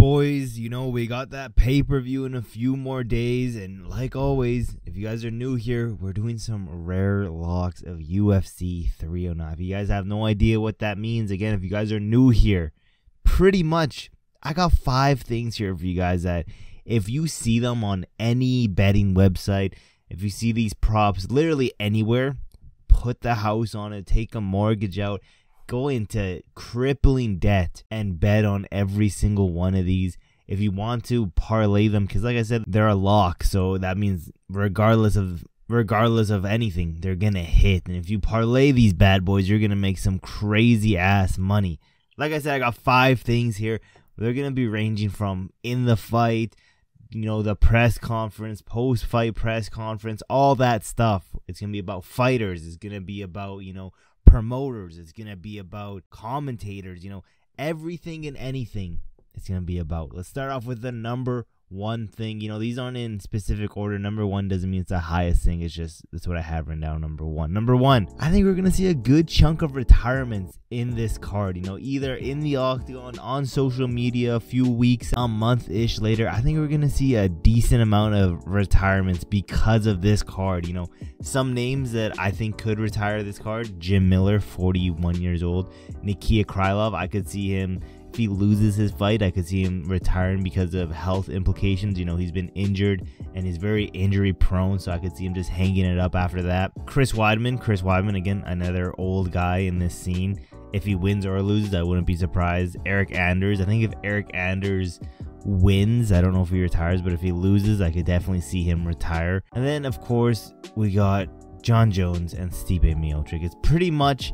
boys. You know, we got that pay per view in a few more days. And like always, if you guys are new here, we're doing some rare locks of UFC 309. If you guys have no idea what that means, again, if you guys are new here, pretty much, I got five things here for you guys that if you see them on any betting website, if you see these props literally anywhere, put the house on it, take a mortgage out go into crippling debt and bet on every single one of these. If you want to parlay them, because like I said, they're a lock, so that means regardless of regardless of anything, they're gonna hit. And if you parlay these bad boys, you're gonna make some crazy ass money. Like I said, I got five things here. They're gonna be ranging from in the fight, you know, the press conference, post fight press conference, all that stuff. It's gonna be about fighters. It's gonna be about, you know, promoters, it's going to be about commentators, you know, everything and anything it's going to be about. Let's start off with the number one thing. You know, these aren't in specific order. Number one doesn't mean it's the highest thing. It's just that's what I have written down. Number one. Number one. I think we're gonna see a good chunk of retirements in this card. You know, either in the octagon, on social media, a few weeks, a month ish later. I think we're gonna see a decent amount of retirements because of this card. You know, some names that I think could retire this card: Jim Miller, 41 years old. Nikita Krylov. I could see him if he loses his fight, I could see him retiring because of health implications. You know, he's been injured and he's very injury prone, so I could see him just hanging it up after that. Chris Weidman, Chris Weidman, again, another old guy in this scene. If he wins or loses, I wouldn't be surprised. Eryk Anders, I think if Eryk Anders wins, I don't know if he retires, but if he loses, I could definitely see him retire. And then, of course, we got Jon Jones and Stipe Miocic. It's pretty much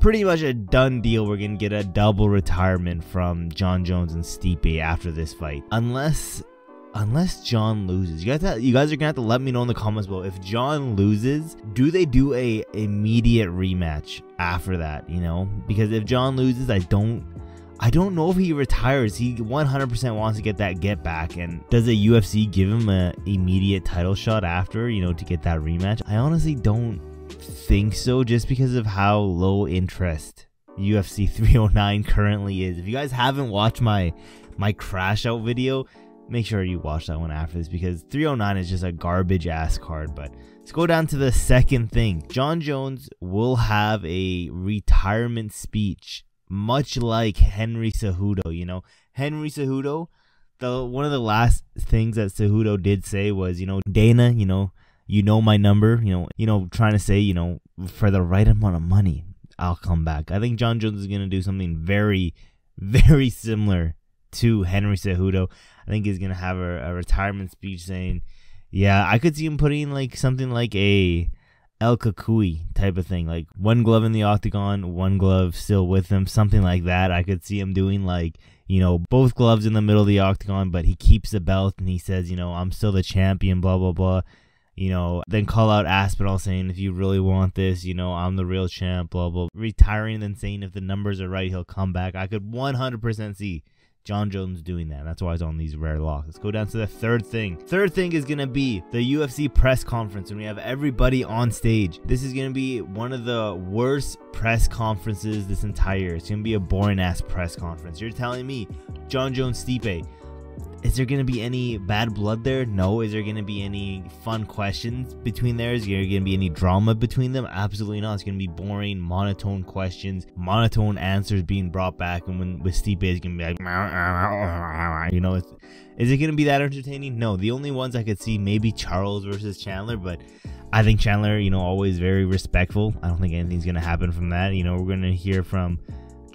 pretty much a done deal. We're gonna get a double retirement from Jon Jones and Stipe after this fight, unless unless Jon loses. You guys, have, you guys are gonna have to let me know in the comments below. If Jon loses, do they do a immediate rematch after that? You know, because if Jon loses, I don't. I don't know if he retires. He 100% wants to get that get back. And does the UFC give him a immediate title shot after, you know, to get that rematch? I honestly don't think so just because of how low interest UFC 309 currently is. If you guys haven't watched my my crash out video, make sure you watch that one after this because 309 is just a garbage ass card. But let's go down to the second thing. Jon Jones will have a retirement speech, much like Henry Cejudo. You know, Henry Cejudo. The one of the last things that Cejudo did say was, you know, Dana, you know, you know my number, you know, you know, trying to say, you know, for the right amount of money, I'll come back. I think Jon Jones is gonna do something very, very similar to Henry Cejudo. I think he's gonna have a, a retirement speech saying, "Yeah, I could see him putting like something like a El Cucuy type of thing, like one glove in the octagon, one glove still with him, something like that. I could see him doing like." You know, both gloves in the middle of the octagon, but he keeps the belt and he says, you know, I'm still the champion, blah, blah, blah you know, then call out Aspinall saying, if you really want this, you know, I'm the real champ, blah, blah. Retiring and then saying if the numbers are right, he'll come back. I could 100% see Jon Jones doing that. That's why he's on these rare locks. Let's go down to the third thing. Third thing is going to be the UFC press conference and we have everybody on stage. This is going to be one of the worst press conferences this entire year. It's going to be a boring ass press conference. You're telling me Jon Jones Stipe is there to be any bad blood there? No. Is there to be any fun questions between there? Is there to be any drama between them? Absolutely not. It's to be boring, monotone questions, monotone answers being brought back. And when with Stipe, it's going to be like, you know, is it to be that entertaining? No. The only ones I could see maybe Charles versus Chandler, but I think Chandler, you know, always very respectful. I don't think anything's going to happen from that. You know, we're going to hear from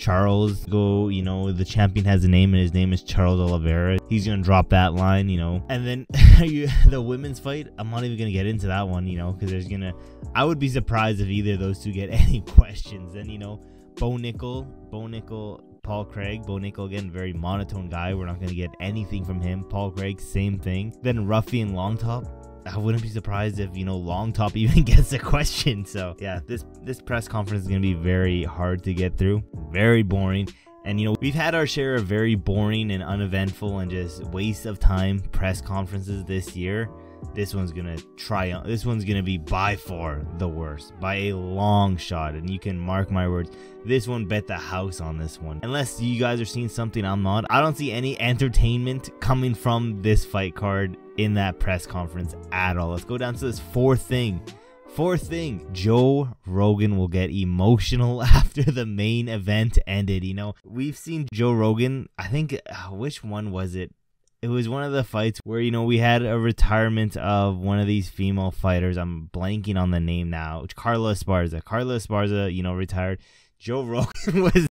Charles go, you know, the champion has a name and his name is Charles Oliveira. He's gonna drop that line, you know. And then the women's fight, I'm not even gonna get into that one, you know, because there's gonna. I would be surprised if either of those two get any questions. Then you know, Bo Nickal, Bo Nickal Paul Craig. Bo Nickal, again, very monotone guy. We're not gonna get anything from him. Paul Craig, same thing. Then Ruffy and Llontop. I wouldn't be surprised if you know Llontop even gets a question. So yeah, this this press conference is gonna be very hard to get through, very boring. And you know we've had our share of very boring and uneventful and just waste of time press conferences this year. This one's gonna try this one's gonna be by far the worst by a long shot and you can mark my words this one bet the house on this one unless you guys are seeing something i'm not i don't see any entertainment coming from this fight card in that press conference at all let's go down to this fourth thing Fourth thing, Joe Rogan will get emotional after the main event ended. You know, we've seen Joe Rogan, I think, uh, which one was it? It was one of the fights where you know we had a retirement of one of these female fighters. I'm blanking on the name now. Carla Esparza. Carla Esparza, you know, retired. Joe Rogan was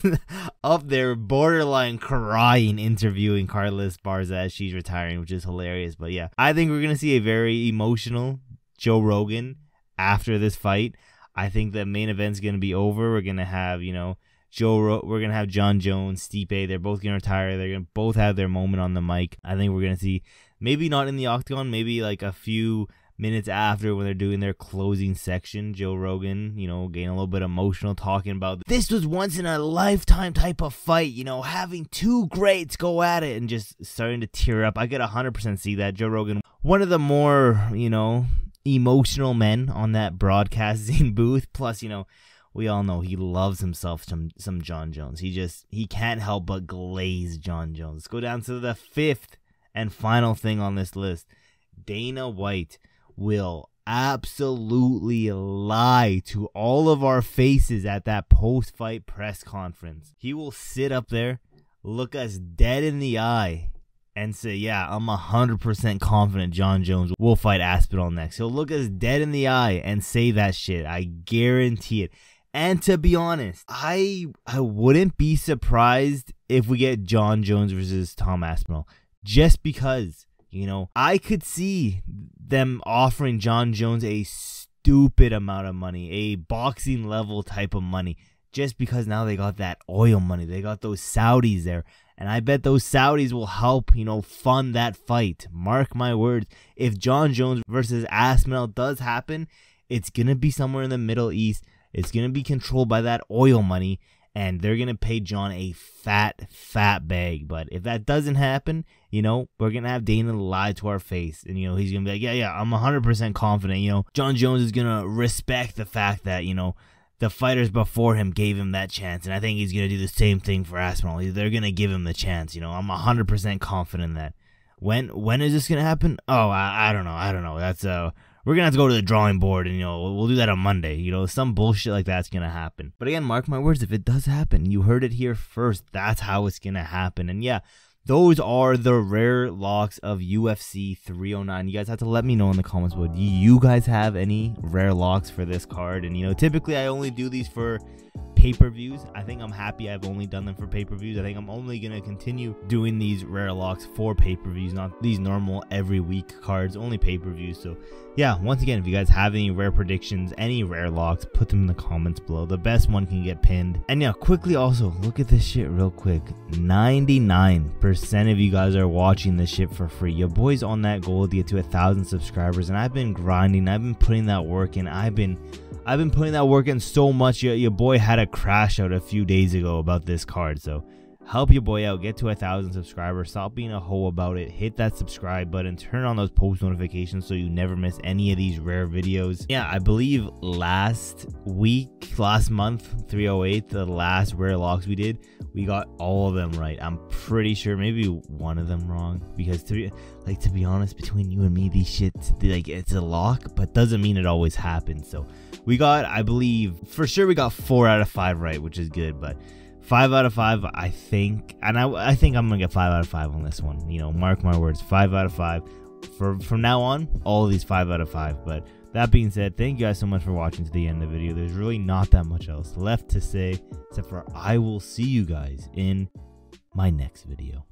up there borderline crying interviewing Carla Esparza as she's retiring, which is hilarious. But yeah, I think we're gonna see a very emotional Joe Rogan after this fight. I think the main event's gonna be over. We're gonna have, you know, Joe, Ro- we're gonna have Jon Jones, Stipe. They're both gonna retire. They're gonna both have their moment on the mic. I think we're gonna see maybe not in the octagon, maybe like a few minutes after when they're doing their closing section. Joe Rogan, you know, getting a little bit emotional, talking about this was once in a lifetime type of fight. You know, having two greats go at it and just starting to tear up. I could 100% see that. Joe Rogan, one of the more you know emotional men on that broadcasting booth. Plus, you know we all know he loves himself some some Jon Jones. He just he can't help but glaze Jon Jones. Let's go down to the fifth and final thing on this list. Dana White will absolutely lie to all of our faces at that post fight press conference. He will sit up there, look us dead in the eye, and say, Yeah, I'm 100% confident Jon Jones will fight Aspinall next. He'll look us dead in the eye and say that shit. I guarantee it. And to be honest, I I wouldn't be surprised if we get Jon Jones versus Tom Aspinall, just because you know I could see them offering Jon Jones a stupid amount of money, a boxing level type of money, just because now they got that oil money, they got those Saudis there, and I bet those Saudis will help you know fund that fight. Mark my words, if Jon Jones versus Aspinall does happen, it's gonna be somewhere in the Middle East it's going to be controlled by that oil money, and they're going to pay Jon a fat, fat bag. But if that doesn't happen, you know, we're going to have Dana lie to our face. And, you know, he's going to be like, yeah, yeah, I'm 100% confident. You know, Jon Jones is going to respect the fact that, you know, the fighters before him gave him that chance, and I think he's gonna do the same thing for Aspinall. They're gonna give him the chance. You know, I'm hundred percent confident that. When when is this gonna happen? Oh, I, I don't know. I don't know. That's uh we're gonna have to go to the drawing board and you know we'll do that on Monday. You know, some bullshit like that's gonna happen. But again, mark my words, if it does happen, you heard it here first. That's how it's gonna happen. And yeah, those are the rare locks of UFC 309. You guys have to let me know in the comments below. Do you guys have any rare locks for this card? And you know, typically I only do these for pay per views. I think I'm happy I've only done them for pay per views. I think I'm only going to continue doing these rare locks for pay per views, not these normal every week cards, only pay per views. So, yeah, once again, if you guys have any rare predictions, any rare locks, put them in the comments below. The best one can get pinned. And yeah, quickly also, look at this shit real quick 99% of you guys are watching this shit for free. Your boy's on that goal to get to a thousand subscribers, and I've been grinding, I've been putting that work in, I've been I've been putting that work in so much. Your, your boy had a crash out a few days ago about this card. So help your boy out. Get to a thousand subscribers. Stop being a hoe about it. Hit that subscribe button. Turn on those post notifications so you never miss any of these rare videos. Yeah, I believe last week, last month, 308, the last rare locks we did, we got all of them right. I'm pretty sure maybe one of them wrong because to like to be honest, between you and me, these shits, like it's a lock, but doesn't mean it always happens. So we got, I believe, for sure we got four out of five right, which is good, but five out of five, I think, and I, I think I'm gonna get five out of five on this one. You know, mark my words, five out of five. For from now on, all of these five out of five. But that being said, thank you guys so much for watching to the end of the video. There's really not that much else left to say, except for I will see you guys in my next video.